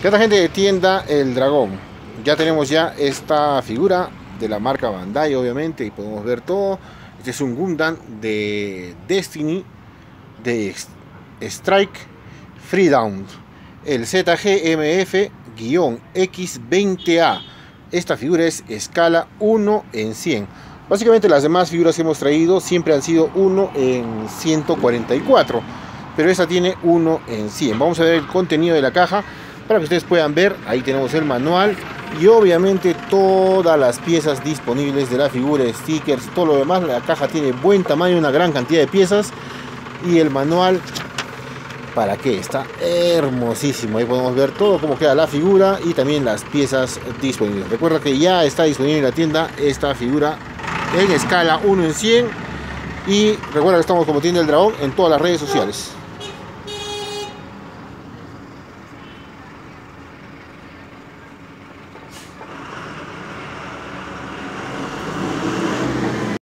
¿Qué gente de tienda El Dragón? Ya tenemos ya esta figura de la marca Bandai, obviamente, y podemos ver todo. Este es un Gundam de Destiny, de Strike Freedown, el ZGMF-X20A. Esta figura es escala 1 en 100. Básicamente las demás figuras que hemos traído siempre han sido 1 en 144, pero esta tiene 1 en 100. Vamos a ver el contenido de la caja para que ustedes puedan ver. Ahí tenemos el manual y obviamente todas las piezas disponibles de la figura, stickers, todo lo demás. La caja tiene buen tamaño, una gran cantidad de piezas y el manual para qué está hermosísimo. Ahí podemos ver todo cómo queda la figura y también las piezas disponibles. Recuerda que ya está disponible en la tienda esta figura en escala 1 en 100 y recuerda que estamos como tienda el dragón en todas las redes sociales.